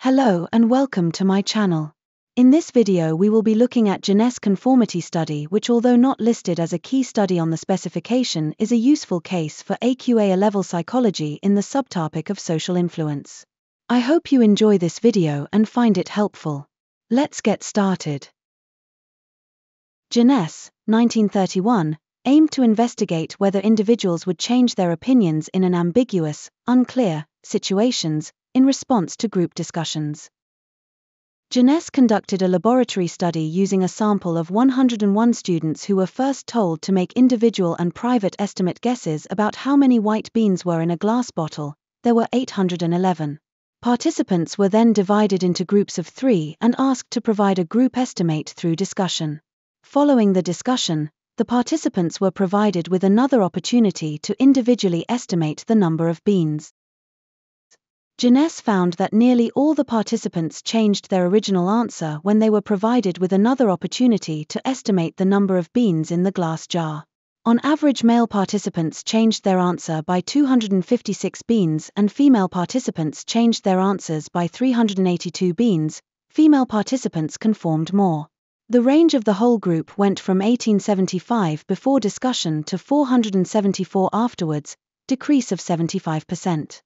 Hello and welcome to my channel. In this video we will be looking at Jenness conformity study which although not listed as a key study on the specification is a useful case for AQA A-level psychology in the subtopic of social influence. I hope you enjoy this video and find it helpful. Let's get started. Jenness, 1931, aimed to investigate whether individuals would change their opinions in an ambiguous, unclear, situations, in response to group discussions. Jenness conducted a laboratory study using a sample of 101 students who were first told to make individual and private estimate guesses about how many white beans were in a glass bottle. There were 811. Participants were then divided into groups of three and asked to provide a group estimate through discussion. Following the discussion, the participants were provided with another opportunity to individually estimate the number of beans. Jenness found that nearly all the participants changed their original answer when they were provided with another opportunity to estimate the number of beans in the glass jar. On average, male participants changed their answer by 256 beans and female participants changed their answers by 382 beans. Female participants conformed more. The range of the whole group went from 1875 before discussion to 474 afterwards, decrease of 75%.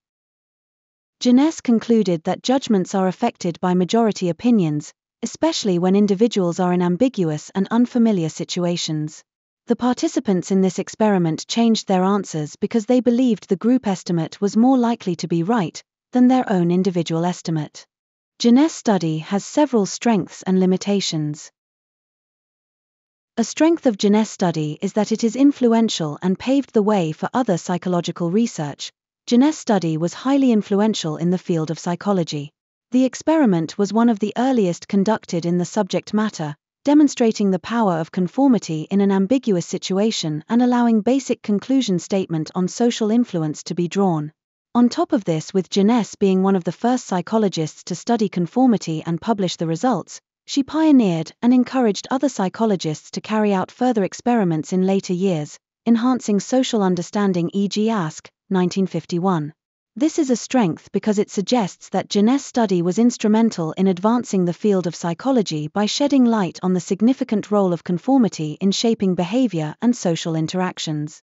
Jenness concluded that judgments are affected by majority opinions, especially when individuals are in ambiguous and unfamiliar situations. The participants in this experiment changed their answers because they believed the group estimate was more likely to be right than their own individual estimate. Jenness study has several strengths and limitations. A strength of Jenness study is that it is influential and paved the way for other psychological research, Jenness study was highly influential in the field of psychology. The experiment was one of the earliest conducted in the subject matter, demonstrating the power of conformity in an ambiguous situation and allowing basic conclusion statement on social influence to be drawn. On top of this, with Jenness being one of the first psychologists to study conformity and publish the results, she pioneered and encouraged other psychologists to carry out further experiments in later years, enhancing social understanding, e.g., Asch, 1951. This is a strength because it suggests that Jenness study was instrumental in advancing the field of psychology by shedding light on the significant role of conformity in shaping behavior and social interactions.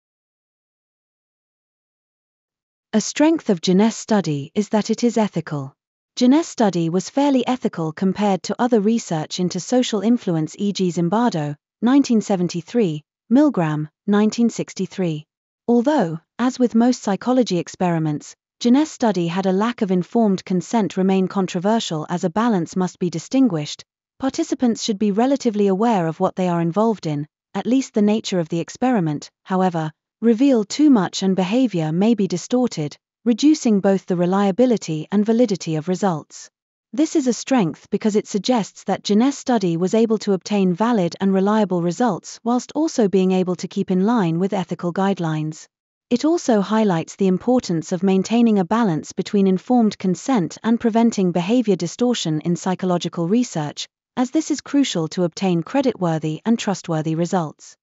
A strength of Jenness study is that it is ethical. Jenness study was fairly ethical compared to other research into social influence e.g. Zimbardo, 1973, Milgram, 1963. Although, as with most psychology experiments, Jenness study had a lack of informed consent remain controversial as a balance must be distinguished, participants should be relatively aware of what they are involved in, at least the nature of the experiment, however, reveal too much and behavior may be distorted, reducing both the reliability and validity of results. This is a strength because it suggests that Jenness study was able to obtain valid and reliable results whilst also being able to keep in line with ethical guidelines. It also highlights the importance of maintaining a balance between informed consent and preventing behavior distortion in psychological research, as this is crucial to obtain creditworthy and trustworthy results.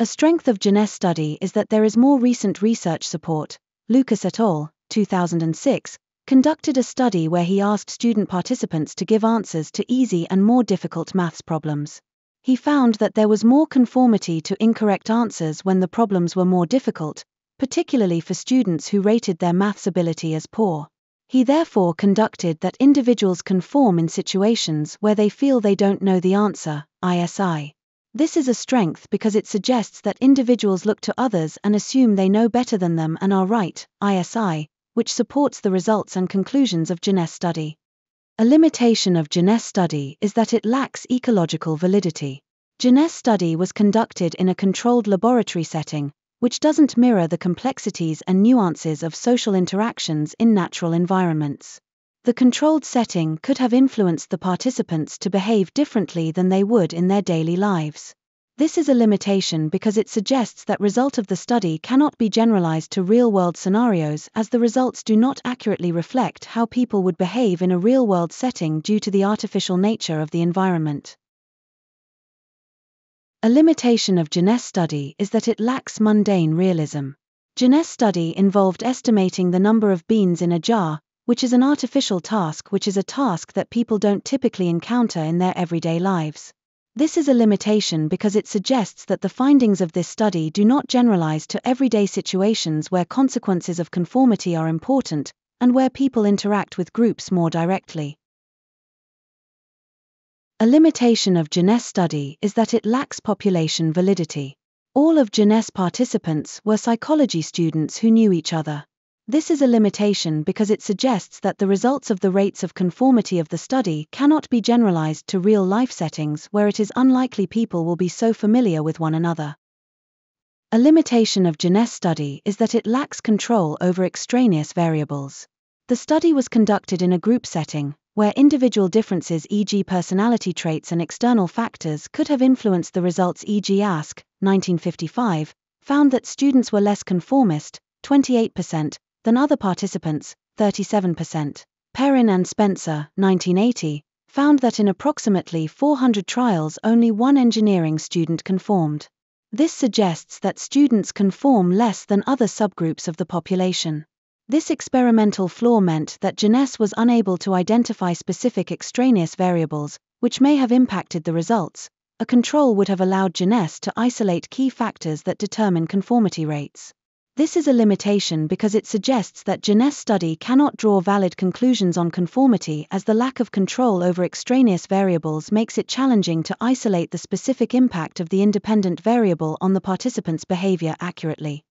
A strength of Jenness study is that there is more recent research support, Lucas et al., 2006, conducted a study where he asked student participants to give answers to easy and more difficult maths problems. He found that there was more conformity to incorrect answers when the problems were more difficult, particularly for students who rated their maths ability as poor. He therefore conducted that individuals conform in situations where they feel they don't know the answer, ISI. This is a strength because it suggests that individuals look to others and assume they know better than them and are right, ISI, which supports the results and conclusions of Jenness study. A limitation of Jenness study is that it lacks ecological validity. Jenness study was conducted in a controlled laboratory setting, which doesn't mirror the complexities and nuances of social interactions in natural environments. The controlled setting could have influenced the participants to behave differently than they would in their daily lives. This is a limitation because it suggests that result of the study cannot be generalized to real-world scenarios as the results do not accurately reflect how people would behave in a real-world setting due to the artificial nature of the environment. A limitation of Jenness study is that it lacks mundane realism. Jenness study involved estimating the number of beans in a jar, which is an artificial task which is a task that people don't typically encounter in their everyday lives. This is a limitation because it suggests that the findings of this study do not generalize to everyday situations where consequences of conformity are important, and where people interact with groups more directly. A limitation of Jenness study is that it lacks population validity. All of Jenness participants were psychology students who knew each other. This is a limitation because it suggests that the results of the rates of conformity of the study cannot be generalized to real life settings where it is unlikely people will be so familiar with one another. A limitation of Jenness study is that it lacks control over extraneous variables. The study was conducted in a group setting, where individual differences, e.g., personality traits and external factors, could have influenced the results, e.g., Asch, 1955, found that students were less conformist, 28%, than other participants, 37%. Perrin and Spencer, 1980, found that in approximately 400 trials only one engineering student conformed. This suggests that students conform less than other subgroups of the population. This experimental flaw meant that Jenness was unable to identify specific extraneous variables, which may have impacted the results. A control would have allowed Jenness to isolate key factors that determine conformity rates. This is a limitation because it suggests that Jenness study cannot draw valid conclusions on conformity as the lack of control over extraneous variables makes it challenging to isolate the specific impact of the independent variable on the participant's behavior accurately.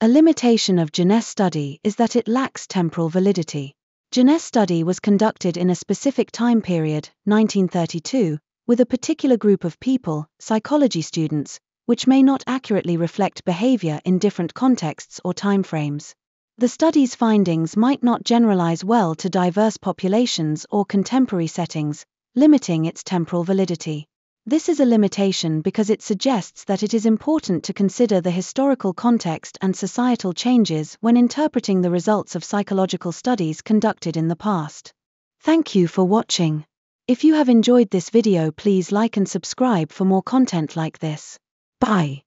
A limitation of Jenness study is that it lacks temporal validity. Jenness study was conducted in a specific time period, 1932, with a particular group of people, psychology students, which may not accurately reflect behavior in different contexts or timeframes. The study's findings might not generalize well to diverse populations or contemporary settings, limiting its temporal validity. This is a limitation because it suggests that it is important to consider the historical context and societal changes when interpreting the results of psychological studies conducted in the past. Thank you for watching. If you have enjoyed this video please like and subscribe for more content like this. Bye.